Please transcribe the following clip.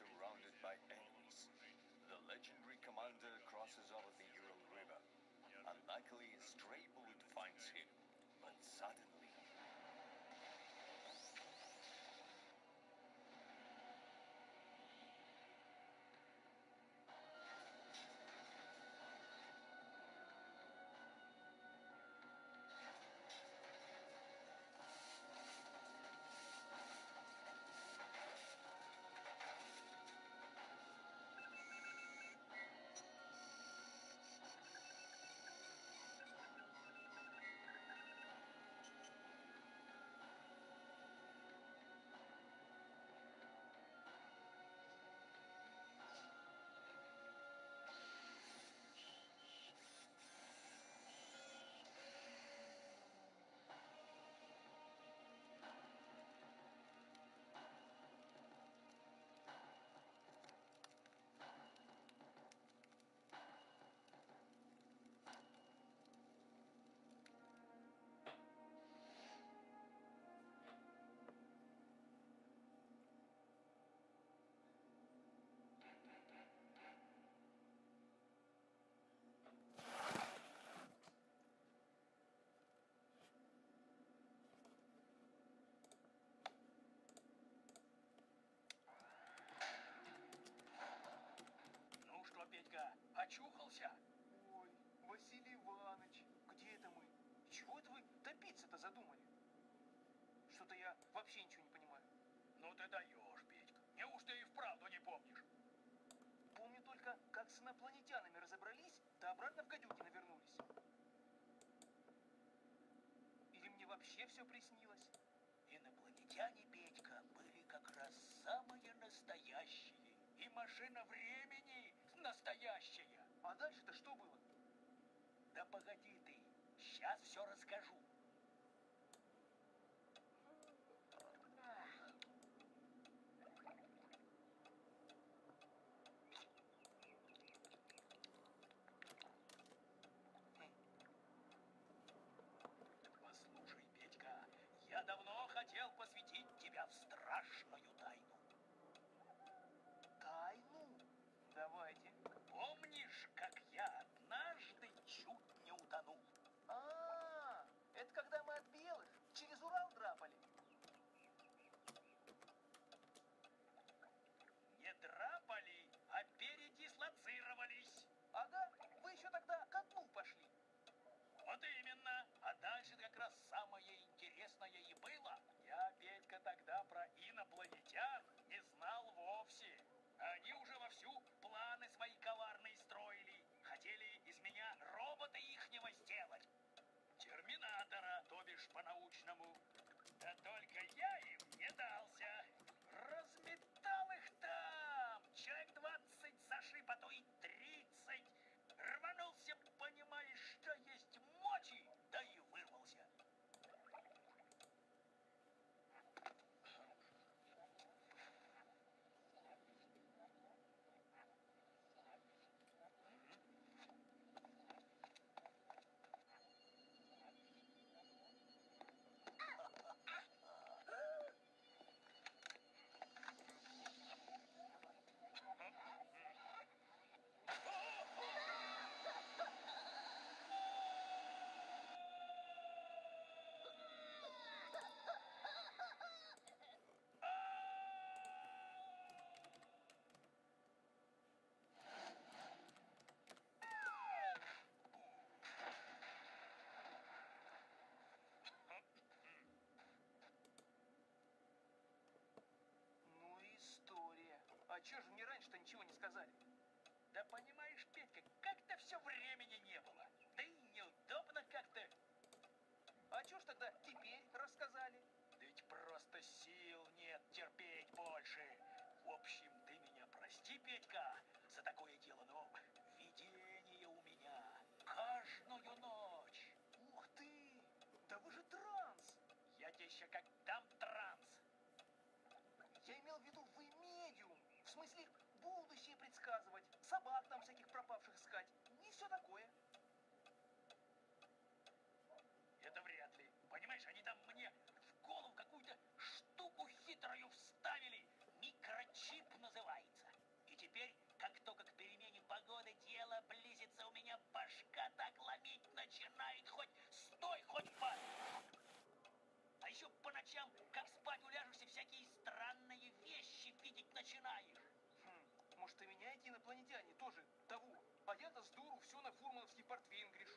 surrounded by enemies. The legendary commander crosses over the Ural River. Unluckily, a stray bullet finds him, but suddenly. Чего это вы добиться-то задумали? Что-то я вообще ничего не понимаю. Ну ты даешь, Петька. Неужто и вправду не помнишь? Помню только, как с инопланетянами разобрались, да обратно в гадюки навернулись. Или мне вообще все приснилось? Инопланетяне, Петька, были как раз самые настоящие. И машина времени настоящая. А дальше-то что было? Да погоди ты, сейчас все расскажу. Терминатора, А чё же мне раньше-то ничего не сказали? Да понимаешь, смысле будущее предсказывать, собак там всяких пропавших искать не все такое. Это вряд ли. Понимаешь, они там мне в голову какую-то штуку хитрую вставили. Микрочип называется. И теперь, как только к перемене погоды дело близится, у меня башка так ломить начинает. Хоть стой, хоть падай. А еще по ночам, как спать уляжешься, всякие странные вещи видеть начинаешь эти инопланетяне тоже того. боятся с дуру все на фурмановский портвейн грешу.